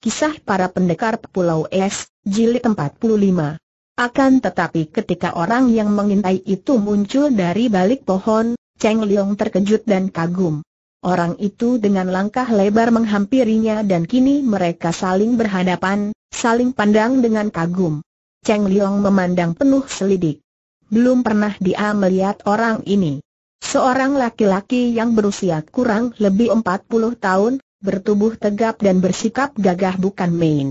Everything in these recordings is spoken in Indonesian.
Kisah para pendekar Pulau Es, Jilid 45 Akan tetapi ketika orang yang mengintai itu muncul dari balik pohon, Cheng Liong terkejut dan kagum. Orang itu dengan langkah lebar menghampirinya dan kini mereka saling berhadapan, saling pandang dengan kagum. Cheng Liong memandang penuh selidik. Belum pernah dia melihat orang ini. Seorang laki-laki yang berusia kurang lebih 40 tahun, bertubuh tegap dan bersikap gagah bukan main.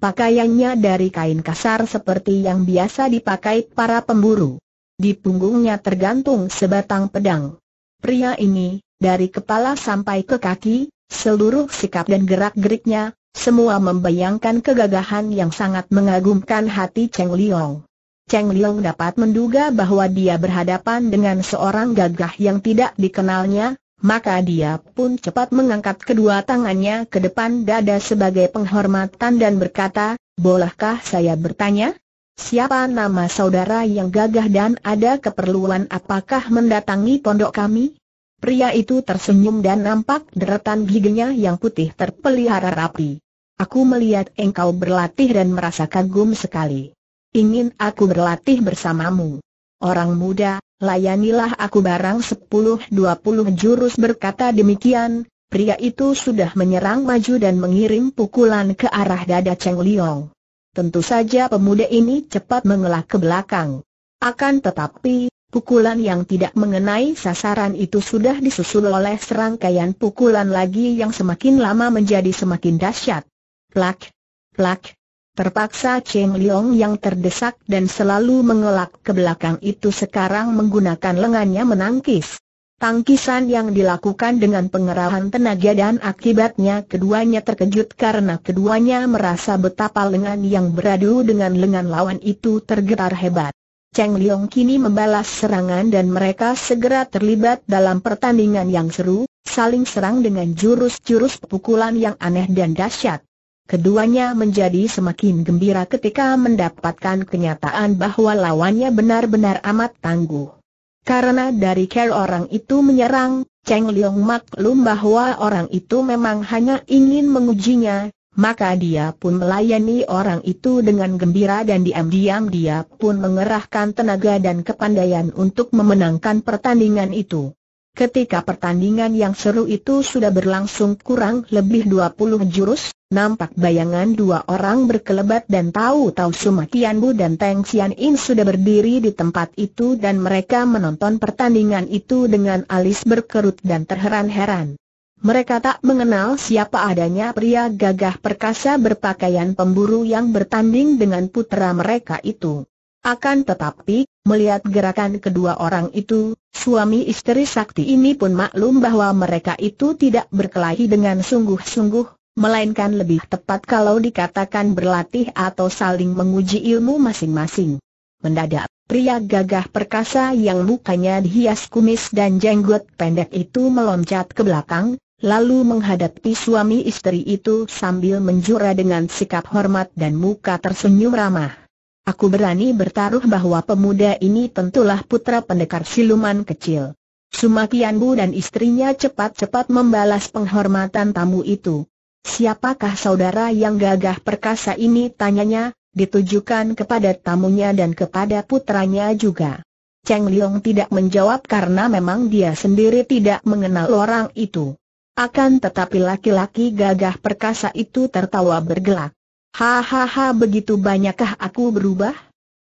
Pakaiannya dari kain kasar seperti yang biasa dipakai para pemburu. Di punggungnya tergantung sebatang pedang. Pria ini, dari kepala sampai ke kaki, seluruh sikap dan gerak-geriknya, semua membayangkan kegagahan yang sangat mengagumkan hati Cheng Liong. Cheng Liong dapat menduga bahwa dia berhadapan dengan seorang gagah yang tidak dikenalnya, maka dia pun cepat mengangkat kedua tangannya ke depan dada sebagai penghormatan dan berkata, Bolehkah saya bertanya? Siapa nama saudara yang gagah dan ada keperluan apakah mendatangi pondok kami? Pria itu tersenyum dan nampak deretan giginya yang putih terpelihara rapi. Aku melihat engkau berlatih dan merasa kagum sekali. Ingin aku berlatih bersamamu. Orang muda, layanilah aku barang 10-20 jurus berkata demikian, pria itu sudah menyerang maju dan mengirim pukulan ke arah dada Cheng Liong. Tentu saja pemuda ini cepat mengelak ke belakang. Akan tetapi, pukulan yang tidak mengenai sasaran itu sudah disusul oleh serangkaian pukulan lagi yang semakin lama menjadi semakin dahsyat. Plak, plak, Terpaksa Cheng Liong yang terdesak dan selalu mengelak ke belakang itu sekarang menggunakan lengannya menangkis. Tangkisan yang dilakukan dengan pengerahan tenaga dan akibatnya keduanya terkejut karena keduanya merasa betapa lengan yang beradu dengan lengan lawan itu tergetar hebat. Cheng Liong kini membalas serangan dan mereka segera terlibat dalam pertandingan yang seru, saling serang dengan jurus-jurus pukulan yang aneh dan dahsyat. Keduanya menjadi semakin gembira ketika mendapatkan kenyataan bahwa lawannya benar-benar amat tangguh. Karena dari care orang itu menyerang, Cheng Leong maklum bahwa orang itu memang hanya ingin mengujinya, maka dia pun melayani orang itu dengan gembira dan diam-diam dia pun mengerahkan tenaga dan kepandaian untuk memenangkan pertandingan itu. Ketika pertandingan yang seru itu sudah berlangsung kurang lebih 20 jurus, nampak bayangan dua orang berkelebat dan tahu-tahu Sumakian Bu dan Teng Xian sudah berdiri di tempat itu dan mereka menonton pertandingan itu dengan alis berkerut dan terheran-heran. Mereka tak mengenal siapa adanya pria gagah perkasa berpakaian pemburu yang bertanding dengan putra mereka itu. Akan tetapi, melihat gerakan kedua orang itu, suami istri sakti ini pun maklum bahwa mereka itu tidak berkelahi dengan sungguh-sungguh, melainkan lebih tepat kalau dikatakan berlatih atau saling menguji ilmu masing-masing. Mendadak, pria gagah perkasa yang mukanya dihias kumis dan jenggot pendek itu meloncat ke belakang, lalu menghadapi suami istri itu sambil menjura dengan sikap hormat dan muka tersenyum ramah. Aku berani bertaruh bahwa pemuda ini tentulah putra pendekar siluman kecil. Sumakian Bu dan istrinya cepat-cepat membalas penghormatan tamu itu. Siapakah saudara yang gagah perkasa ini tanyanya, ditujukan kepada tamunya dan kepada putranya juga. Cheng Liong tidak menjawab karena memang dia sendiri tidak mengenal orang itu. Akan tetapi laki-laki gagah perkasa itu tertawa bergelak. Hahaha begitu banyakkah aku berubah?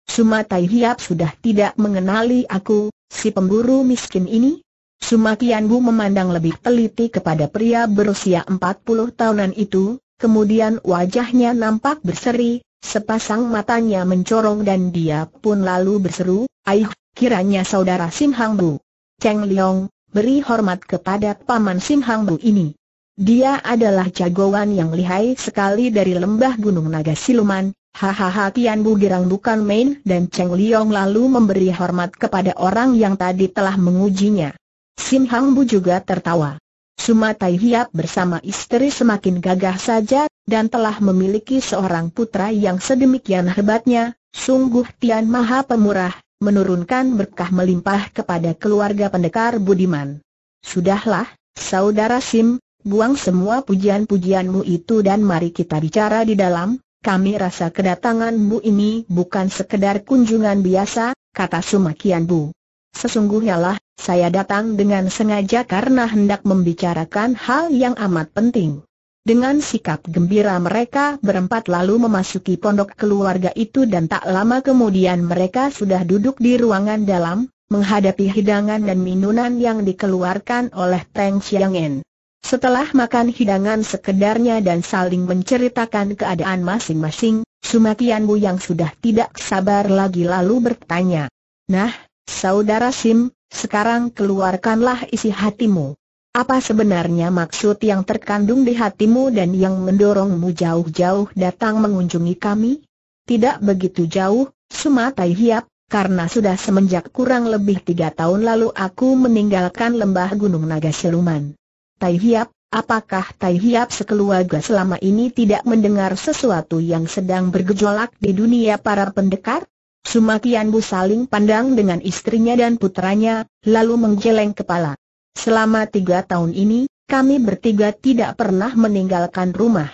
Sumatai Hiap sudah tidak mengenali aku, si pemburu miskin ini? Sumakian Bu memandang lebih teliti kepada pria berusia 40 tahunan itu, kemudian wajahnya nampak berseri, sepasang matanya mencorong dan dia pun lalu berseru, Aih, kiranya saudara Sim Hang Bu. Cheng Liong, beri hormat kepada paman Sim Hang Bu ini. Dia adalah jagoan yang lihai sekali dari lembah Gunung Naga Siluman, hahaha Kian Bu girang bukan main dan Cheng Liong lalu memberi hormat kepada orang yang tadi telah mengujinya. Sim Hang Bu juga tertawa. Sumatai Hiap bersama istri semakin gagah saja, dan telah memiliki seorang putra yang sedemikian hebatnya, sungguh Tian Maha Pemurah, menurunkan berkah melimpah kepada keluarga pendekar Budiman. Sudahlah, Saudara Sim, buang semua pujian-pujianmu itu dan mari kita bicara di dalam, kami rasa kedatanganmu ini bukan sekedar kunjungan biasa, kata Sumakian Bu. Sesungguhnya lah, saya datang dengan sengaja karena hendak membicarakan hal yang amat penting. Dengan sikap gembira mereka berempat lalu memasuki pondok keluarga itu dan tak lama kemudian mereka sudah duduk di ruangan dalam, menghadapi hidangan dan minuman yang dikeluarkan oleh Teng Chiang En. Setelah makan hidangan sekedarnya dan saling menceritakan keadaan masing-masing, Sumakian Bu yang sudah tidak sabar lagi lalu bertanya. Nah, Saudara Sim, sekarang keluarkanlah isi hatimu. Apa sebenarnya maksud yang terkandung di hatimu dan yang mendorongmu jauh-jauh datang mengunjungi kami? Tidak begitu jauh, Sumatai Hiap, karena sudah semenjak kurang lebih tiga tahun lalu aku meninggalkan lembah Gunung Naga Siluman. Tai Hiap, apakah Tai Hiap sekeluarga selama ini tidak mendengar sesuatu yang sedang bergejolak di dunia para pendekar? Sumakian Bu saling pandang dengan istrinya dan putranya, lalu menggeleng kepala. Selama tiga tahun ini, kami bertiga tidak pernah meninggalkan rumah.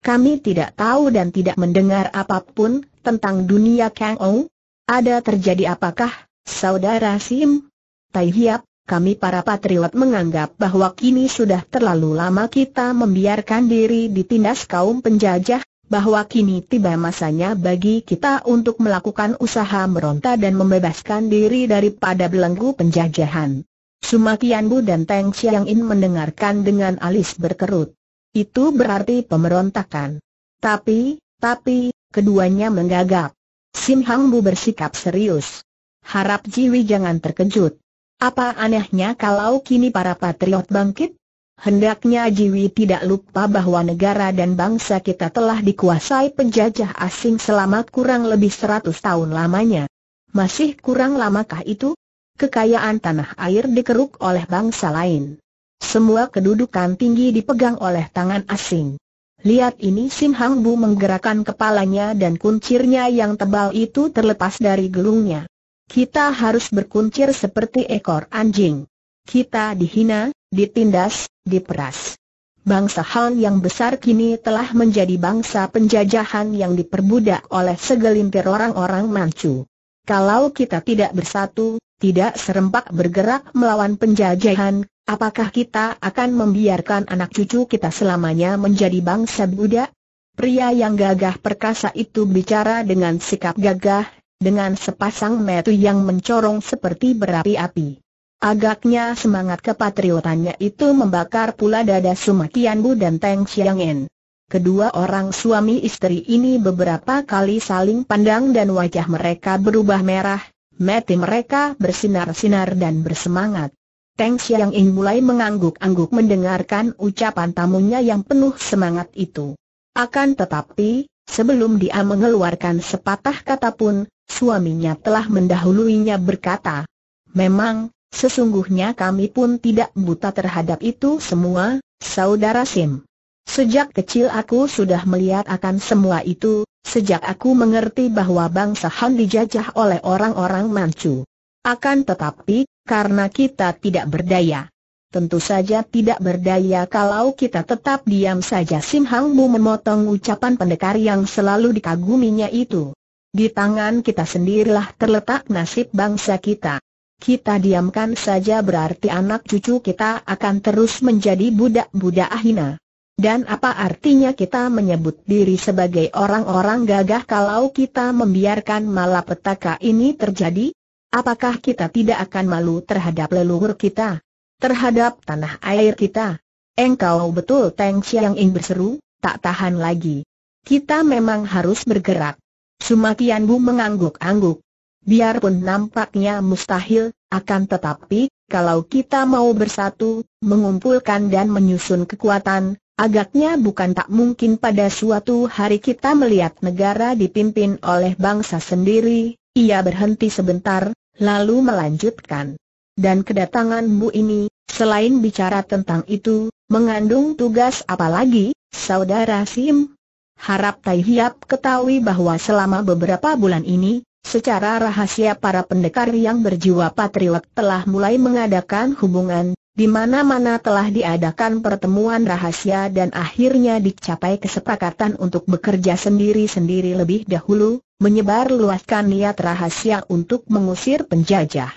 Kami tidak tahu dan tidak mendengar apa pun tentang dunia Kang Ou. Ada terjadi apakah, saudara Sim? Tai Hiap, kami para patriot menganggap bahwa kini sudah terlalu lama kita membiarkan diri ditindas kaum penjajah, bahwa kini tiba masanya bagi kita untuk melakukan usaha meronta dan membebaskan diri daripada belenggu penjajahan. Sumakian Bu dan Teng Chiang In mendengarkan dengan alis berkerut. Itu berarti pemberontakan. Tapi, tapi, keduanya menggagap. Sim Hang Bu bersikap serius. Harap Jiwi jangan terkejut. Apa anehnya kalau kini para patriot bangkit? Hendaknya Jiwi tidak lupa bahwa negara dan bangsa kita telah dikuasai penjajah asing selama kurang lebih seratus tahun lamanya. Masih kurang lamakah itu? kekayaan tanah air dikeruk oleh bangsa lain. Semua kedudukan tinggi dipegang oleh tangan asing. Lihat ini Sim Hang Bu menggerakkan kepalanya dan kuncirnya yang tebal itu terlepas dari gelungnya. Kita harus berkuncir seperti ekor anjing. Kita dihina, ditindas, diperas. Bangsa Han yang besar kini telah menjadi bangsa penjajahan yang diperbudak oleh segelintir orang-orang Manchu. Kalau kita tidak bersatu, tidak serempak bergerak melawan penjajahan, apakah kita akan membiarkan anak cucu kita selamanya menjadi bangsa budak? Pria yang gagah perkasa itu bicara dengan sikap gagah, dengan sepasang metu yang mencorong seperti berapi-api. Agaknya semangat kepatriotannya itu membakar pula dada Sumakian Bu dan Teng Chiang En. Kedua orang suami istri ini beberapa kali saling pandang dan wajah mereka berubah merah, Mati mereka bersinar-sinar dan bersemangat. Teng Siang Ing mulai mengangguk-angguk mendengarkan ucapan tamunya yang penuh semangat itu. Akan tetapi, sebelum dia mengeluarkan sepatah kata pun, suaminya telah mendahuluinya berkata, Memang, sesungguhnya kami pun tidak buta terhadap itu semua, saudara Sim. Sejak kecil aku sudah melihat akan semua itu, Sejak aku mengerti bahwa bangsa Han dijajah oleh orang-orang Manchu. Akan tetapi, karena kita tidak berdaya. Tentu saja tidak berdaya kalau kita tetap diam saja Sim Hang Bu memotong ucapan pendekar yang selalu dikaguminya itu. Di tangan kita sendirilah terletak nasib bangsa kita. Kita diamkan saja berarti anak cucu kita akan terus menjadi budak-budak ahina. Dan apa artinya kita menyebut diri sebagai orang-orang gagah kalau kita membiarkan malapetaka ini terjadi? Apakah kita tidak akan malu terhadap leluhur kita? Terhadap tanah air kita? Engkau betul Teng Chiang Ing berseru, tak tahan lagi. Kita memang harus bergerak. Sumakian Bu mengangguk-angguk. Biarpun nampaknya mustahil, akan tetapi, kalau kita mau bersatu, mengumpulkan dan menyusun kekuatan, Agaknya bukan tak mungkin pada suatu hari kita melihat negara dipimpin oleh bangsa sendiri, ia berhenti sebentar, lalu melanjutkan. Dan kedatanganmu ini, selain bicara tentang itu, mengandung tugas apa lagi, saudara Sim? Harap Tai Hiap ketahui bahwa selama beberapa bulan ini, secara rahasia para pendekar yang berjiwa patriot telah mulai mengadakan hubungan Di mana-mana telah diadakan pertemuan rahasia dan akhirnya dicapai kesepakatan untuk bekerja sendiri-sendiri lebih dahulu, menyebar luaskan niat rahasia untuk mengusir penjajah.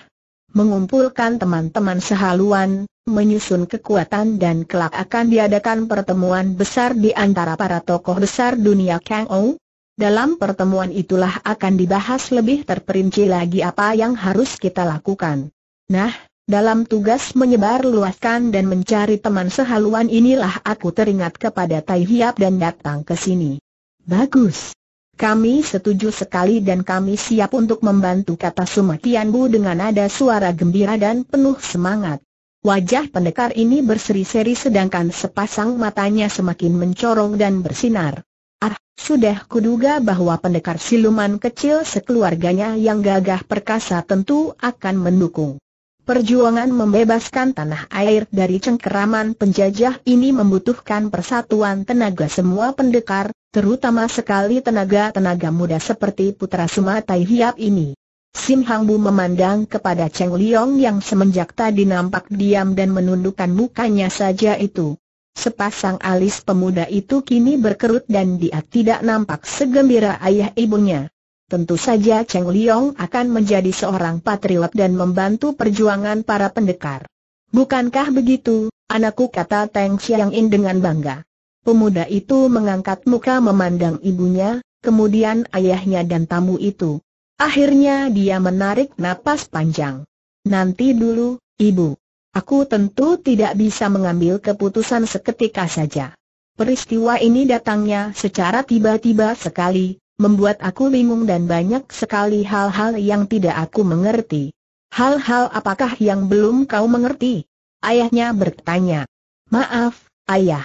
Mengumpulkan teman-teman sehaluan, menyusun kekuatan dan kelak akan diadakan pertemuan besar di antara para tokoh besar dunia Kang Ou. Dalam pertemuan itulah akan dibahas lebih terperinci lagi apa yang harus kita lakukan. Nah, dalam tugas menyebar luaskan dan mencari teman sehaluan inilah aku teringat kepada Tai Hiap dan datang ke sini. Bagus. Kami setuju sekali dan kami siap untuk membantu kata Sumakian Bu dengan nada suara gembira dan penuh semangat. Wajah pendekar ini berseri-seri sedangkan sepasang matanya semakin mencorong dan bersinar. Ah, sudah kuduga bahwa pendekar siluman kecil sekeluarganya yang gagah perkasa tentu akan mendukung. Perjuangan membebaskan tanah air dari cengkeraman penjajah ini membutuhkan persatuan tenaga semua pendekar, terutama sekali tenaga-tenaga muda seperti putra Sumatai Hiap ini. Sim Hang Bu memandang kepada Cheng Liong yang semenjak tadi nampak diam dan menundukkan mukanya saja itu. Sepasang alis pemuda itu kini berkerut dan dia tidak nampak segembira ayah ibunya. Tentu saja Cheng Liong akan menjadi seorang patriot dan membantu perjuangan para pendekar. Bukankah begitu, anakku kata Teng Xiang In dengan bangga. Pemuda itu mengangkat muka memandang ibunya, kemudian ayahnya dan tamu itu. Akhirnya dia menarik napas panjang. Nanti dulu, ibu. Aku tentu tidak bisa mengambil keputusan seketika saja. Peristiwa ini datangnya secara tiba-tiba sekali, membuat aku bingung dan banyak sekali hal-hal yang tidak aku mengerti. Hal-hal apakah yang belum kau mengerti? Ayahnya bertanya. Maaf, ayah.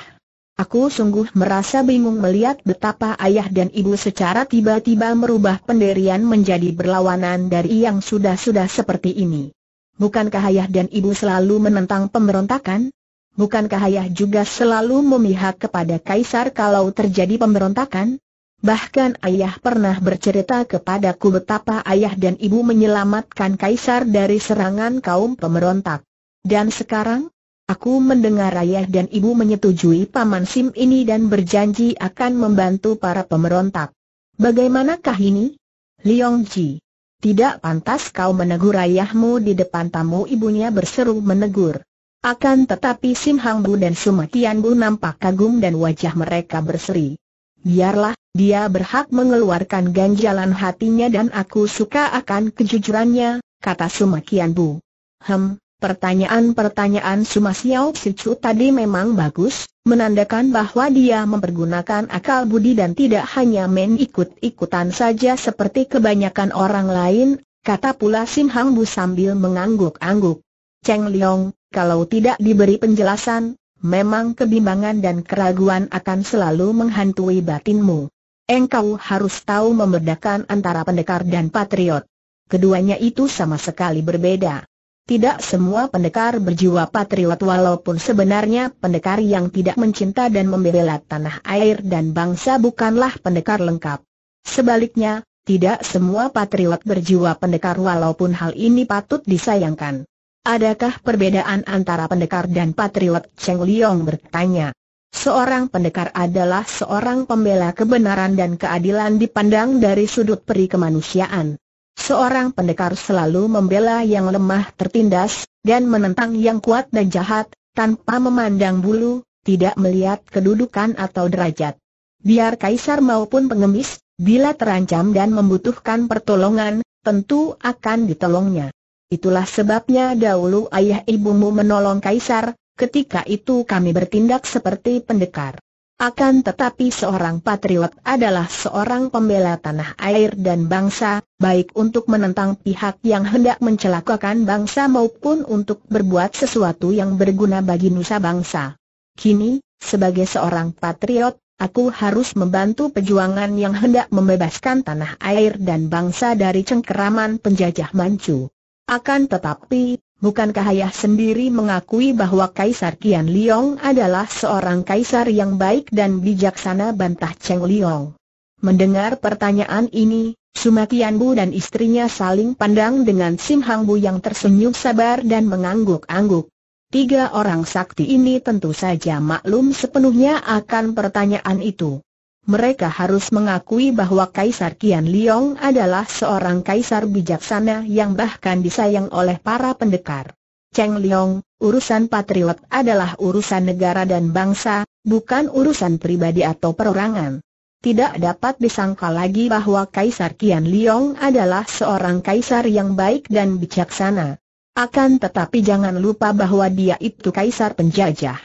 Aku sungguh merasa bingung melihat betapa ayah dan ibu secara tiba-tiba merubah pendirian menjadi berlawanan dari yang sudah-sudah seperti ini. Bukankah ayah dan ibu selalu menentang pemberontakan? Bukankah ayah juga selalu memihak kepada kaisar kalau terjadi pemberontakan? Bahkan ayah pernah bercerita kepadaku betapa ayah dan ibu menyelamatkan kaisar dari serangan kaum pemberontak. Dan sekarang, aku mendengar ayah dan ibu menyetujui Paman Sim ini dan berjanji akan membantu para pemberontak. Bagaimanakah ini? Liong Ji. Tidak pantas kau menegur ayahmu di depan tamu ibunya berseru menegur. Akan tetapi Sim Hang Bu dan Sumatian Bu nampak kagum dan wajah mereka berseri. Biarlah, dia berhak mengeluarkan ganjalan hatinya dan aku suka akan kejujurannya, kata Sumakian Bu. Hem, pertanyaan-pertanyaan Sumasiao Sicu tadi memang bagus, menandakan bahwa dia mempergunakan akal budi dan tidak hanya main ikut-ikutan saja seperti kebanyakan orang lain, kata pula Sim Hang Bu sambil mengangguk-angguk. Cheng Liong, kalau tidak diberi penjelasan, memang kebimbangan dan keraguan akan selalu menghantui batinmu. Engkau harus tahu membedakan antara pendekar dan patriot. Keduanya itu sama sekali berbeda. Tidak semua pendekar berjiwa patriot walaupun sebenarnya pendekar yang tidak mencinta dan membela tanah air dan bangsa bukanlah pendekar lengkap. Sebaliknya, tidak semua patriot berjiwa pendekar walaupun hal ini patut disayangkan. Adakah perbedaan antara pendekar dan patriot? Cheng Liong bertanya. Seorang pendekar adalah seorang pembela kebenaran dan keadilan dipandang dari sudut peri kemanusiaan. Seorang pendekar selalu membela yang lemah tertindas, dan menentang yang kuat dan jahat, tanpa memandang bulu, tidak melihat kedudukan atau derajat. Biar kaisar maupun pengemis, bila terancam dan membutuhkan pertolongan, tentu akan ditolongnya. Itulah sebabnya dahulu ayah ibumu menolong kaisar, ketika itu kami bertindak seperti pendekar. Akan tetapi seorang patriot adalah seorang pembela tanah air dan bangsa, baik untuk menentang pihak yang hendak mencelakakan bangsa maupun untuk berbuat sesuatu yang berguna bagi nusa bangsa. Kini, sebagai seorang patriot, aku harus membantu perjuangan yang hendak membebaskan tanah air dan bangsa dari cengkeraman penjajah Manchu. Akan tetapi, bukankah ayah sendiri mengakui bahwa Kaisar Kian Liong adalah seorang kaisar yang baik dan bijaksana bantah Cheng Liong? Mendengar pertanyaan ini, Sumakian Bu dan istrinya saling pandang dengan Sim Hang Bu yang tersenyum sabar dan mengangguk-angguk. Tiga orang sakti ini tentu saja maklum sepenuhnya akan pertanyaan itu. Mereka harus mengakui bahwa Kaisar Kian Liong adalah seorang kaisar bijaksana yang bahkan disayang oleh para pendekar. Cheng Liong, urusan patriot adalah urusan negara dan bangsa, bukan urusan pribadi atau perorangan. Tidak dapat disangka lagi bahwa Kaisar Kian Liong adalah seorang kaisar yang baik dan bijaksana. Akan tetapi jangan lupa bahwa dia itu kaisar penjajah.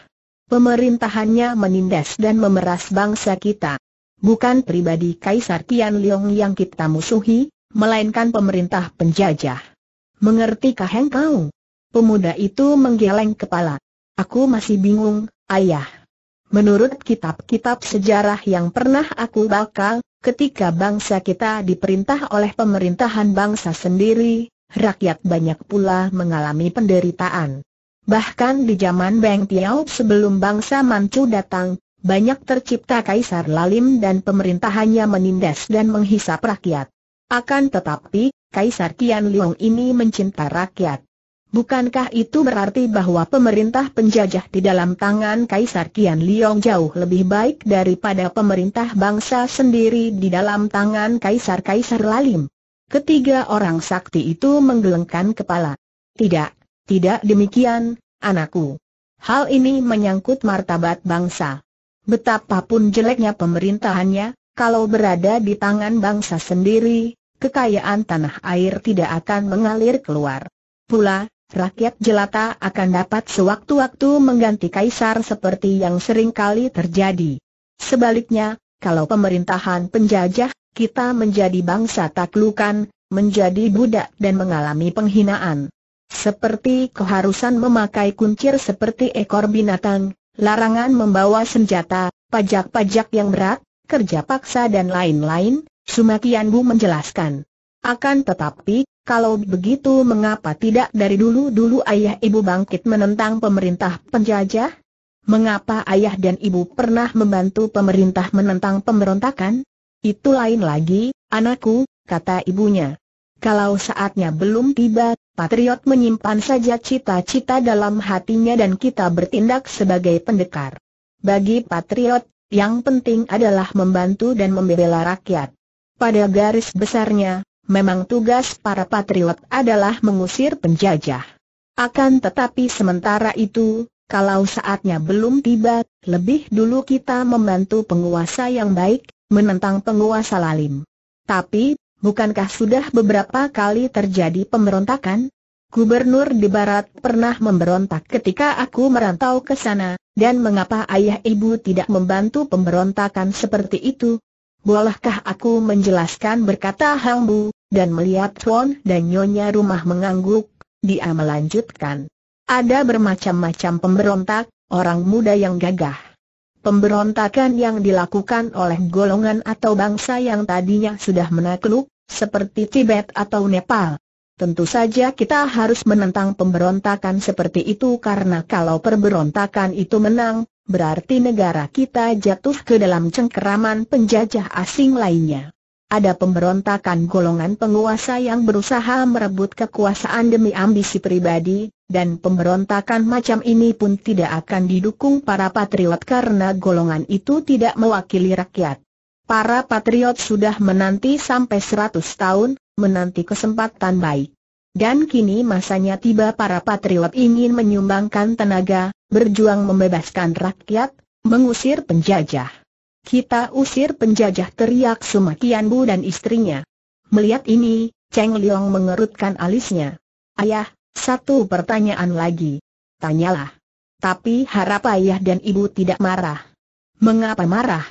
Pemerintahannya menindas dan memeras bangsa kita. Bukan pribadi Kaisar Tian Leong yang kita musuhi, melainkan pemerintah penjajah. Mengertikah engkau? Pemuda itu menggeleng kepala. Aku masih bingung, ayah. Menurut kitab-kitab sejarah yang pernah aku baca, ketika bangsa kita diperintah oleh pemerintahan bangsa sendiri, rakyat banyak pula mengalami penderitaan. Bahkan di zaman Beng Tiao sebelum bangsa Manchu datang, banyak tercipta kaisar lalim dan pemerintahannya menindas dan menghisap rakyat. Akan tetapi, Kaisar Tian Leong ini mencinta rakyat. Bukankah itu berarti bahwa pemerintah penjajah di dalam tangan Kaisar Tian Leong jauh lebih baik daripada pemerintah bangsa sendiri di dalam tangan Kaisar-Kaisar lalim? Ketiga orang sakti itu menggelengkan kepala. Tidak, tidak demikian, anakku. Hal ini menyangkut martabat bangsa. Betapapun jeleknya pemerintahannya, kalau berada di tangan bangsa sendiri, kekayaan tanah air tidak akan mengalir keluar. Pula, rakyat jelata akan dapat sewaktu-waktu mengganti kaisar seperti yang sering kali terjadi. Sebaliknya, kalau pemerintahan penjajah kita menjadi bangsa taklukan, menjadi budak dan mengalami penghinaan. Seperti keharusan memakai kuncir seperti ekor binatang, larangan membawa senjata, pajak-pajak yang berat, kerja paksa dan lain-lain, Sumakian Bu menjelaskan. Akan tetapi, kalau begitu mengapa tidak dari dulu-dulu ayah ibu bangkit menentang pemerintah penjajah? Mengapa ayah dan ibu pernah membantu pemerintah menentang pemberontakan? Itu lain lagi, anakku, kata ibunya. Kalau saatnya belum tiba, Patriot menyimpan saja cita-cita dalam hatinya dan kita bertindak sebagai pendekar. Bagi Patriot, yang penting adalah membantu dan membela rakyat. Pada garis besarnya, memang tugas para patriot adalah mengusir penjajah. Akan tetapi sementara itu, kalau saatnya belum tiba, lebih dulu kita membantu penguasa yang baik, menentang penguasa lalim. Tapi, bukankah sudah beberapa kali terjadi pemberontakan? Gubernur di Barat pernah memberontak ketika aku merantau ke sana, dan mengapa ayah ibu tidak membantu pemberontakan seperti itu? Bolehkah aku menjelaskan berkata Hang Bu, dan melihat Tuan dan Nyonya rumah mengangguk, dia melanjutkan. Ada bermacam-macam pemberontak, orang muda yang gagah pemberontakan yang dilakukan oleh golongan atau bangsa yang tadinya sudah menakluk, seperti Tibet atau Nepal. Tentu saja kita harus menentang pemberontakan seperti itu karena kalau pemberontakan itu menang, berarti negara kita jatuh ke dalam cengkeraman penjajah asing lainnya. Ada pemberontakan golongan penguasa yang berusaha merebut kekuasaan demi ambisi pribadi, dan pemberontakan macam ini pun tidak akan didukung para patriot karena golongan itu tidak mewakili rakyat. Para patriot sudah menanti sampai 100 tahun, menanti kesempatan baik. Dan kini masanya tiba para patriot ingin menyumbangkan tenaga, berjuang membebaskan rakyat, mengusir penjajah. Kita usir penjajah teriak Sumakian Bu dan istrinya. Melihat ini, Cheng Liong mengerutkan alisnya. Ayah, satu pertanyaan lagi. Tanyalah. Tapi harap ayah dan ibu tidak marah. Mengapa marah?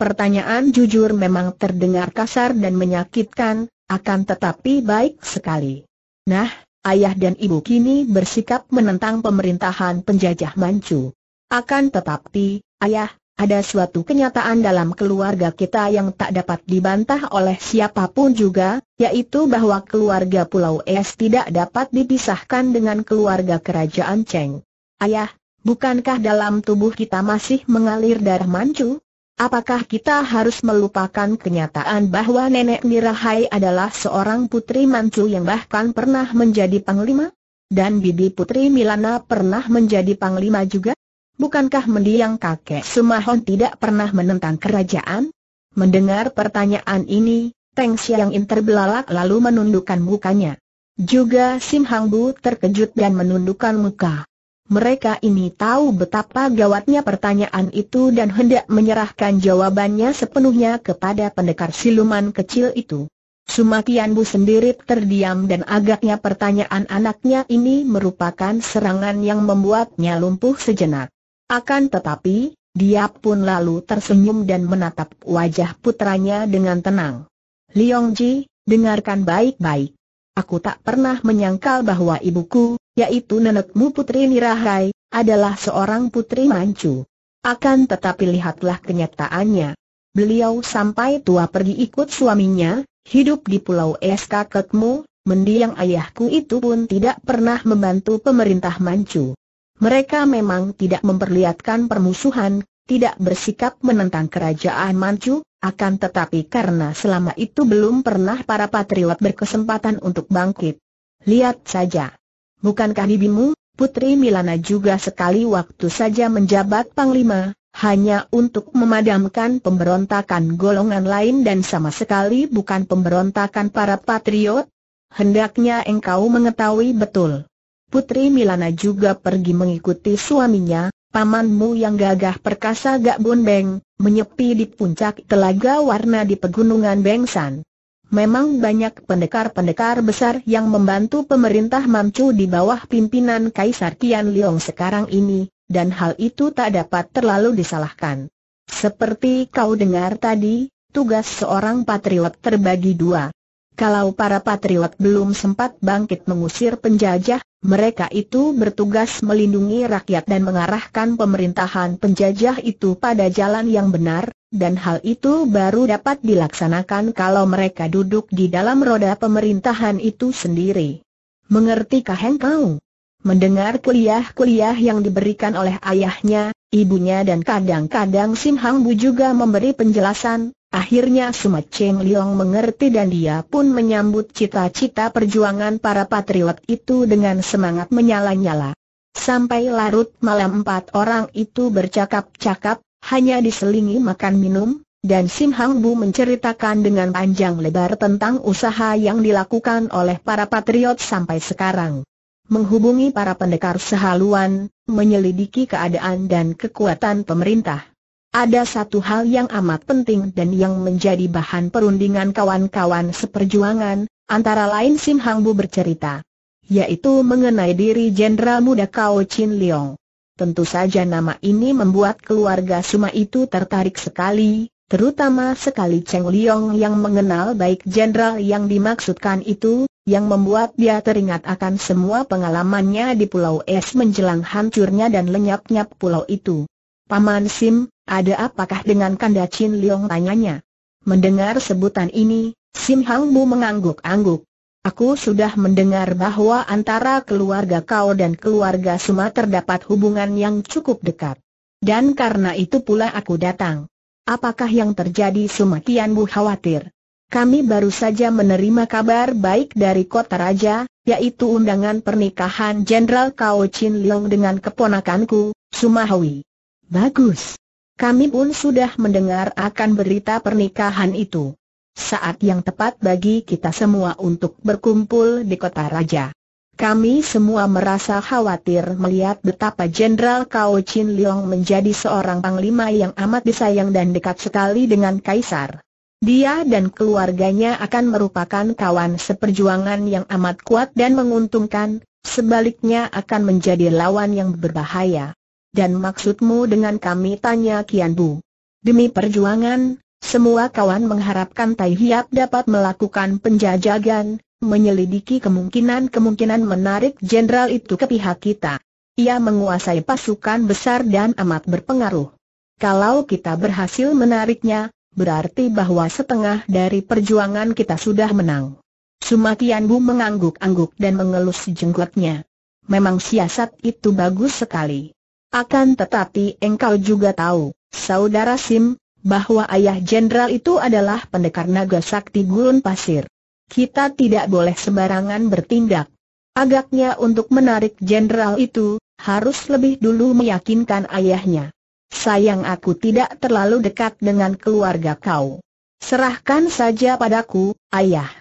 Pertanyaan jujur memang terdengar kasar dan menyakitkan, akan tetapi baik sekali. Nah, ayah dan ibu kini bersikap menentang pemerintahan penjajah Manchu. Akan tetapi, ayah, ada suatu kenyataan dalam keluarga kita yang tak dapat dibantah oleh siapa pun juga, yaitu bahwa keluarga Pulau Es tidak dapat dipisahkan dengan keluarga kerajaan Cheng. Ayah, bukankah dalam tubuh kita masih mengalir darah mancu? Apakah kita harus melupakan kenyataan bahwa nenek Nirahai adalah seorang putri mancu yang bahkan pernah menjadi panglima? Dan Bibi Putri Milana pernah menjadi panglima juga? Bukankah mendiang kakek Sumahon tidak pernah menentang kerajaan? Mendengar pertanyaan ini, Teng Siang In terbelalak lalu menundukkan mukanya. Juga Sim Hang Bu terkejut dan menundukkan muka. Mereka ini tahu betapa gawatnya pertanyaan itu dan hendak menyerahkan jawabannya sepenuhnya kepada pendekar siluman kecil itu. Sumakian Bu sendiri terdiam dan agaknya pertanyaan anaknya ini merupakan serangan yang membuatnya lumpuh sejenak. Akan tetapi, dia pun lalu tersenyum dan menatap wajah putranya dengan tenang. Liong Ji, dengarkan baik-baik. Aku tak pernah menyangkal bahwa ibuku, yaitu nenekmu Putri Nirahai, adalah seorang putri mancu. Akan tetapi lihatlah kenyataannya. Beliau sampai tua pergi ikut suaminya, hidup di pulau es kakekmu, mendiang ayahku itu pun tidak pernah membantu pemerintah Manchu. Mereka memang tidak memperlihatkan permusuhan, tidak bersikap menentang kerajaan Manchu, akan tetapi karena selama itu belum pernah para patriot berkesempatan untuk bangkit. Lihat saja. Bukankah bibimu, Putri Milana juga sekali waktu saja menjabat Panglima, hanya untuk memadamkan pemberontakan golongan lain dan sama sekali bukan pemberontakan para patriot? Hendaknya engkau mengetahui betul. Putri Milana juga pergi mengikuti suaminya, pamanmu yang gagah perkasa Gak Bun Beng, menyepi di puncak telaga warna di pegunungan Bengsan. Memang banyak pendekar-pendekar besar yang membantu pemerintah Mamcu di bawah pimpinan Kaisar Tian Leong sekarang ini, dan hal itu tak dapat terlalu disalahkan. Seperti kau dengar tadi, tugas seorang patriot terbagi dua. Kalau para patriot belum sempat bangkit mengusir penjajah, mereka itu bertugas melindungi rakyat dan mengarahkan pemerintahan penjajah itu pada jalan yang benar, dan hal itu baru dapat dilaksanakan kalau mereka duduk di dalam roda pemerintahan itu sendiri. Mengertikah engkau? Mendengar kuliah-kuliah yang diberikan oleh ayahnya, ibunya dan kadang-kadang Sim Hang Bu juga memberi penjelasan, akhirnya Sumat Cheng Liong mengerti dan dia pun menyambut cita-cita perjuangan para patriot itu dengan semangat menyala-nyala. Sampai larut malam empat orang itu bercakap-cakap, hanya diselingi makan minum, dan Sim Hang Bu menceritakan dengan panjang lebar tentang usaha yang dilakukan oleh para patriot sampai sekarang menghubungi para pendekar sehaluan, menyelidiki keadaan dan kekuatan pemerintah. Ada satu hal yang amat penting dan yang menjadi bahan perundingan kawan-kawan seperjuangan, antara lain Sim Hang Bu bercerita, yaitu mengenai diri Jenderal Muda Kao Chin Leong. Tentu saja nama ini membuat keluarga Suma itu tertarik sekali, terutama sekali Cheng Leong yang mengenal baik jenderal yang dimaksudkan itu, yang membuat dia teringat akan semua pengalamannya di Pulau Es menjelang hancurnya dan lenyapnya pulau itu. Paman Sim, ada apakah dengan Kanda Chin Leong tanyanya? Mendengar sebutan ini, Sim Hang Bu mengangguk-angguk. Aku sudah mendengar bahwa antara keluarga kau dan keluarga Suma terdapat hubungan yang cukup dekat. Dan karena itu pula aku datang. Apakah yang terjadi Sumakian Bu khawatir? Kami baru saja menerima kabar baik dari kota raja, yaitu undangan pernikahan Jenderal Kao Chin Leong dengan keponakanku, Sumahawi. Bagus. Kami pun sudah mendengar akan berita pernikahan itu. Saat yang tepat bagi kita semua untuk berkumpul di kota raja. Kami semua merasa khawatir melihat betapa Jenderal Kao Chin Leong menjadi seorang panglima yang amat disayang dan dekat sekali dengan Kaisar. Dia dan keluarganya akan merupakan kawan seperjuangan yang amat kuat dan menguntungkan, sebaliknya akan menjadi lawan yang berbahaya. Dan maksudmu dengan kami tanya Kian Bu? Demi perjuangan, semua kawan mengharapkan Tai Hiap dapat melakukan penjajagan, menyelidiki kemungkinan-kemungkinan menarik jenderal itu ke pihak kita. Ia menguasai pasukan besar dan amat berpengaruh. Kalau kita berhasil menariknya, berarti bahwa setengah dari perjuangan kita sudah menang. Sumakian Bu mengangguk-angguk dan mengelus jenggotnya. Memang siasat itu bagus sekali. Akan tetapi engkau juga tahu, saudara Sim, bahwa ayah jenderal itu adalah pendekar naga sakti gurun pasir. Kita tidak boleh sembarangan bertindak. Agaknya untuk menarik jenderal itu, harus lebih dulu meyakinkan ayahnya. Sayang aku tidak terlalu dekat dengan keluarga kau. Serahkan saja padaku, ayah.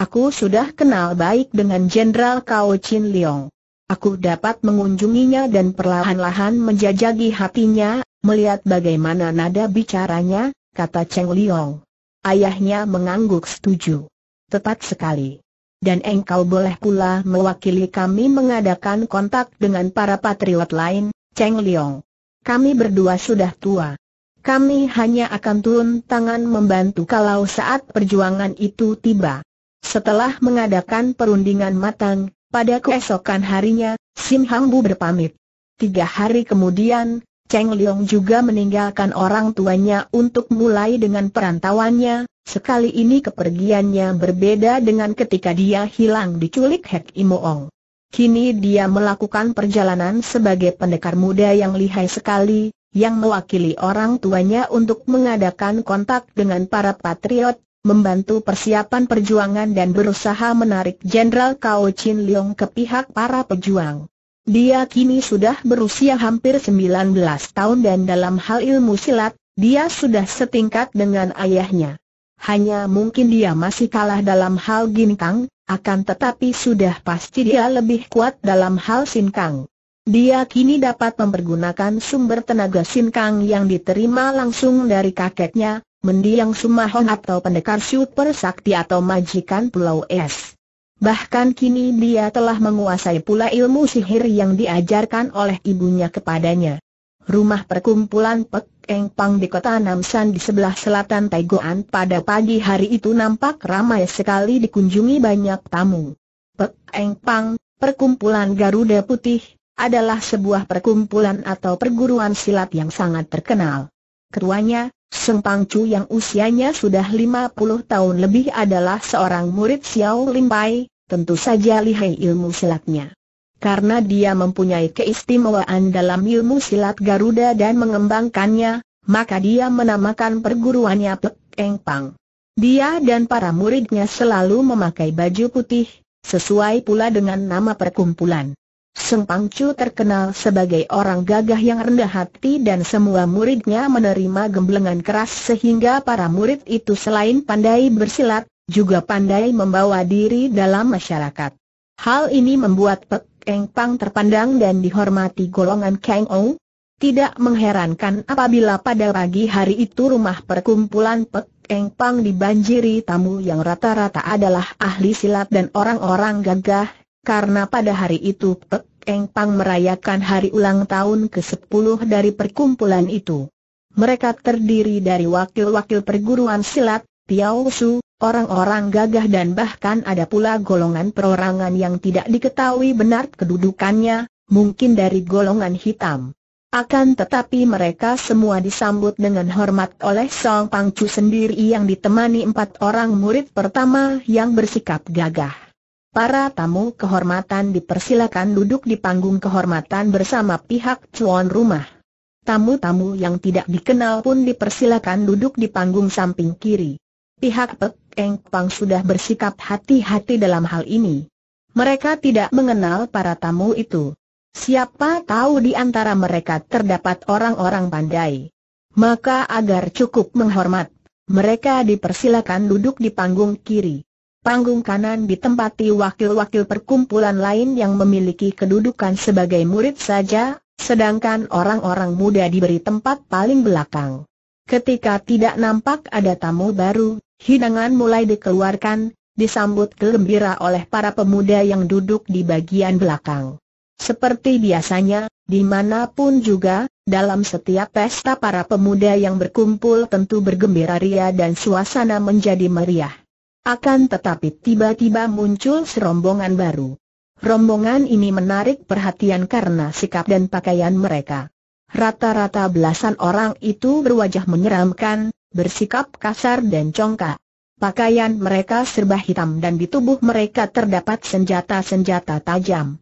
Aku sudah kenal baik dengan Jenderal Kau Chin Leong. Aku dapat mengunjunginya dan perlahan-lahan menjajagi hatinya, melihat bagaimana nada bicaranya, kata Cheng Leong. Ayahnya mengangguk setuju. Tepat sekali dan engkau boleh pula mewakili kami mengadakan kontak dengan para patriot lain, Cheng Liong. Kami berdua sudah tua. Kami hanya akan turun tangan membantu kalau saat perjuangan itu tiba. Setelah mengadakan perundingan matang, pada keesokan harinya, Sim Hang Bu berpamit. Tiga hari kemudian, Cheng Liong juga meninggalkan orang tuanya untuk mulai dengan perantauannya, Sekali ini kepergiannya berbeda dengan ketika dia hilang diculik Hek Imoong. Kini dia melakukan perjalanan sebagai pendekar muda yang lihai sekali, yang mewakili orang tuanya untuk mengadakan kontak dengan para patriot, membantu persiapan perjuangan dan berusaha menarik Jenderal Kao Chin Leong ke pihak para pejuang. Dia kini sudah berusia hampir 19 tahun dan dalam hal ilmu silat, dia sudah setingkat dengan ayahnya. Hanya mungkin dia masih kalah dalam hal ginkang, akan tetapi sudah pasti dia lebih kuat dalam hal sinkang. Dia kini dapat mempergunakan sumber tenaga sinkang yang diterima langsung dari kakeknya, mendiang Sumahon atau pendekar super sakti atau majikan Pulau Es. Bahkan kini dia telah menguasai pula ilmu sihir yang diajarkan oleh ibunya kepadanya. Rumah perkumpulan Pek Eng Pang di kota Namsan di sebelah selatan Taigoan pada pagi hari itu nampak ramai sekali dikunjungi banyak tamu. Pek Eng Pang, perkumpulan Garuda Putih, adalah sebuah perkumpulan atau perguruan silat yang sangat terkenal. Ketuanya, Seng Pang Chu yang usianya sudah 50 tahun lebih adalah seorang murid Xiao Lim Pai, tentu saja lihai ilmu silatnya. Karena dia mempunyai keistimewaan dalam ilmu silat Garuda dan mengembangkannya, maka dia menamakan perguruannya Pek Eng Pang. Dia dan para muridnya selalu memakai baju putih, sesuai pula dengan nama perkumpulan. Seng Pangcu terkenal sebagai orang gagah yang rendah hati dan semua muridnya menerima gemblengan keras sehingga para murid itu selain pandai bersilat, juga pandai membawa diri dalam masyarakat. Hal ini membuat Pek Eng Pang terpandang dan dihormati golongan Kang Ou. Tidak mengherankan apabila pada pagi hari itu rumah perkumpulan Pek Eng Pang dibanjiri tamu yang rata-rata adalah ahli silat dan orang-orang gagah, karena pada hari itu Pek Eng Pang merayakan hari ulang tahun ke-10 dari perkumpulan itu. Mereka terdiri dari wakil-wakil perguruan silat, Tiao Su, orang-orang gagah dan bahkan ada pula golongan perorangan yang tidak diketahui benar kedudukannya, mungkin dari golongan hitam. Akan tetapi mereka semua disambut dengan hormat oleh Song Pangcu sendiri yang ditemani empat orang murid pertama yang bersikap gagah. Para tamu kehormatan dipersilakan duduk di panggung kehormatan bersama pihak tuan rumah. Tamu-tamu yang tidak dikenal pun dipersilakan duduk di panggung samping kiri. Pihak Pek Eng Pang sudah bersikap hati-hati dalam hal ini. Mereka tidak mengenal para tamu itu. Siapa tahu di antara mereka terdapat orang-orang pandai. Maka agar cukup menghormat, mereka dipersilakan duduk di panggung kiri. Panggung kanan ditempati wakil-wakil perkumpulan lain yang memiliki kedudukan sebagai murid saja, sedangkan orang-orang muda diberi tempat paling belakang. Ketika tidak nampak ada tamu baru, hidangan mulai dikeluarkan, disambut gembira oleh para pemuda yang duduk di bagian belakang. Seperti biasanya, di mana pun juga, dalam setiap pesta para pemuda yang berkumpul tentu bergembira ria dan suasana menjadi meriah. Akan tetapi tiba-tiba muncul serombongan baru. Rombongan ini menarik perhatian karena sikap dan pakaian mereka. Rata-rata belasan orang itu berwajah menyeramkan, bersikap kasar dan congkak. Pakaian mereka serba hitam dan di tubuh mereka terdapat senjata-senjata tajam.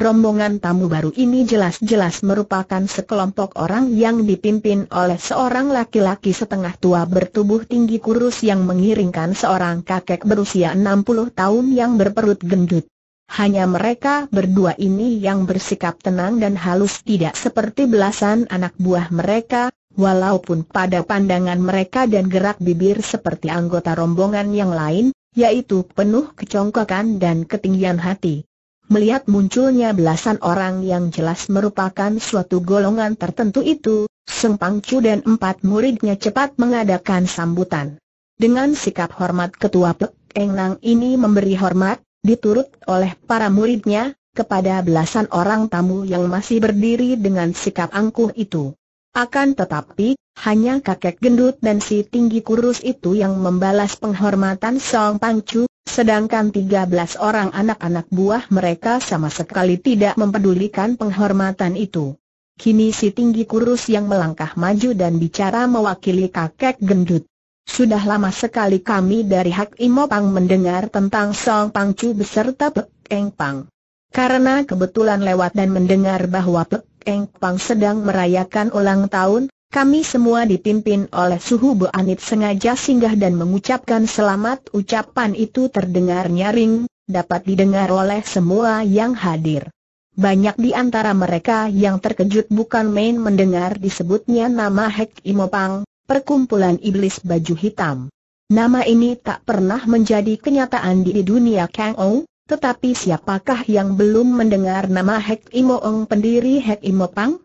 Rombongan tamu baru ini jelas-jelas merupakan sekelompok orang yang dipimpin oleh seorang laki-laki setengah tua bertubuh tinggi kurus yang mengiringkan seorang kakek berusia 60 tahun yang berperut gendut. Hanya mereka berdua ini yang bersikap tenang dan halus tidak seperti belasan anak buah mereka, walaupun pada pandangan mereka dan gerak bibir seperti anggota rombongan yang lain, yaitu penuh kecongkakan dan ketinggian hati. Melihat munculnya belasan orang yang jelas merupakan suatu golongan tertentu itu, Seng Pangcu dan empat muridnya cepat mengadakan sambutan. Dengan sikap hormat ketua Pek Engnang ini memberi hormat, diturut oleh para muridnya, kepada belasan orang tamu yang masih berdiri dengan sikap angkuh itu. Akan tetapi, hanya kakek gendut dan si tinggi kurus itu yang membalas penghormatan Song Pangcu, sedangkan 13 orang anak-anak buah mereka sama sekali tidak mempedulikan penghormatan itu. Kini si tinggi kurus yang melangkah maju dan bicara mewakili kakek gendut. Sudah lama sekali kami dari Hak Imopang mendengar tentang Song Pangcu beserta Pek Eng Pang. Karena kebetulan lewat dan mendengar bahwa Pek Eng Pang sedang merayakan ulang tahun, kami semua dipimpin oleh suhu Bu Anit sengaja singgah dan mengucapkan selamat ucapan itu terdengar nyaring, dapat didengar oleh semua yang hadir. Banyak di antara mereka yang terkejut bukan main mendengar disebutnya nama Hek Imopang, perkumpulan iblis baju hitam. Nama ini tak pernah menjadi kenyataan di dunia Kang Ou, tetapi siapakah yang belum mendengar nama Hek Imo Ong pendiri Hek Imo Pang?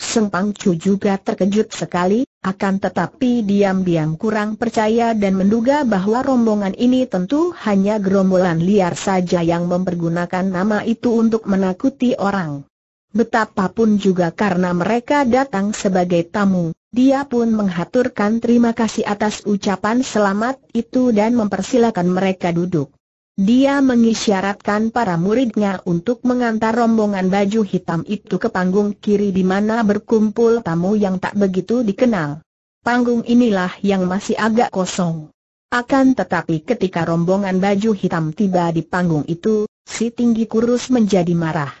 Seng Pang Chu juga terkejut sekali, akan tetapi diam-diam kurang percaya dan menduga bahwa rombongan ini tentu hanya gerombolan liar saja yang mempergunakan nama itu untuk menakuti orang. Betapapun juga karena mereka datang sebagai tamu, dia pun menghaturkan terima kasih atas ucapan selamat itu dan mempersilakan mereka duduk. Dia mengisyaratkan para muridnya untuk mengantar rombongan baju hitam itu ke panggung kiri di mana berkumpul tamu yang tak begitu dikenal. Panggung inilah yang masih agak kosong. Akan tetapi ketika rombongan baju hitam tiba di panggung itu, si tinggi kurus menjadi marah.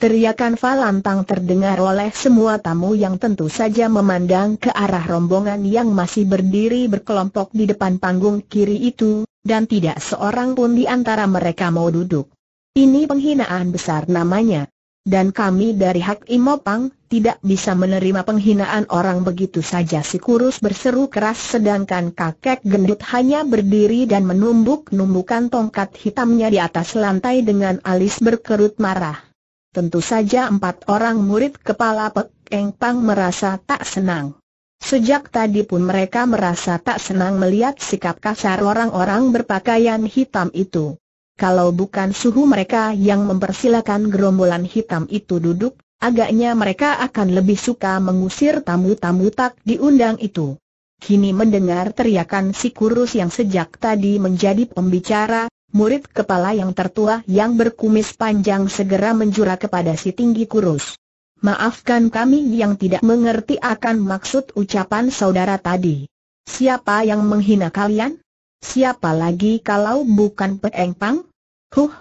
Teriakan Falantang terdengar oleh semua tamu yang tentu saja memandang ke arah rombongan yang masih berdiri berkelompok di depan panggung kiri itu, dan tidak seorang pun di antara mereka mau duduk. Ini penghinaan besar namanya. Dan kami dari Hak Imopang, tidak bisa menerima penghinaan orang begitu saja si kurus berseru keras sedangkan kakek gendut hanya berdiri dan menumbuk-numbukan tongkat hitamnya di atas lantai dengan alis berkerut marah. Tentu saja empat orang murid kepala Pek Eng Pang merasa tak senang. Sejak tadi pun mereka merasa tak senang melihat sikap kasar orang-orang berpakaian hitam itu. Kalau bukan suhu mereka yang mempersilakan gerombolan hitam itu duduk, agaknya mereka akan lebih suka mengusir tamu-tamu tak diundang itu. Kini mendengar teriakan si kurus yang sejak tadi menjadi pembicara, Murid kepala yang tertua yang berkumis panjang segera menjura kepada si tinggi kurus. Maafkan kami yang tidak mengerti akan maksud ucapan saudara tadi. Siapa yang menghina kalian? Siapa lagi kalau bukan Peng Pang? Huh!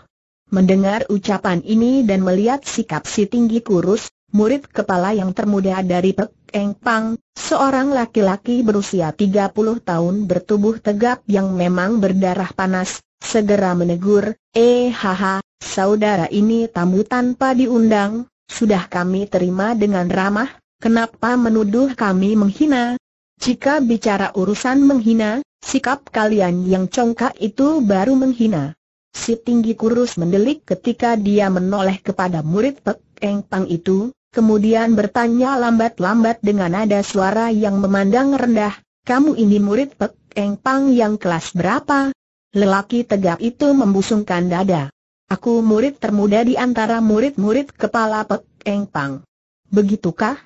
Mendengar ucapan ini dan melihat sikap si tinggi kurus, murid kepala yang termuda dari Peng Pang, seorang laki-laki berusia 30 tahun bertubuh tegap yang memang berdarah panas, segera menegur, eh haha, saudara ini tamu tanpa diundang, sudah kami terima dengan ramah, kenapa menuduh kami menghina? Jika bicara urusan menghina, sikap kalian yang congkak itu baru menghina. Si tinggi kurus mendelik ketika dia menoleh kepada murid Pek Eng Pang itu, kemudian bertanya lambat-lambat dengan nada suara yang memandang rendah, kamu ini murid Pek Eng Pang yang kelas berapa? Lelaki tegap itu membusungkan dada. Aku murid termuda di antara murid-murid kepala Pek Eng Pang. Begitukah?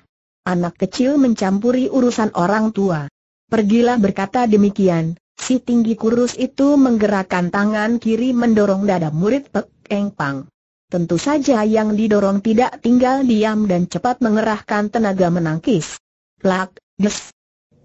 Anak kecil mencampuri urusan orang tua. Pergilah berkata demikian, si tinggi kurus itu menggerakkan tangan kiri mendorong dada murid Pek Eng Pang. Tentu saja yang didorong tidak tinggal diam dan cepat mengerahkan tenaga menangkis. Plak, des,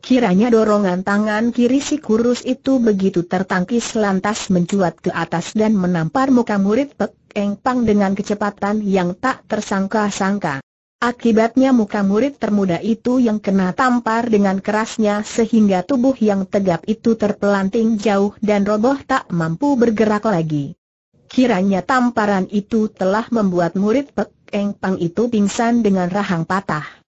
Kiranya dorongan tangan kiri si kurus itu begitu tertangkis lantas mencuat ke atas dan menampar muka murid Pek Eng Pang dengan kecepatan yang tak tersangka-sangka. Akibatnya muka murid termuda itu yang kena tampar dengan kerasnya sehingga tubuh yang tegap itu terpelanting jauh dan roboh tak mampu bergerak lagi. Kiranya tamparan itu telah membuat murid Pek Eng Pang itu pingsan dengan rahang patah.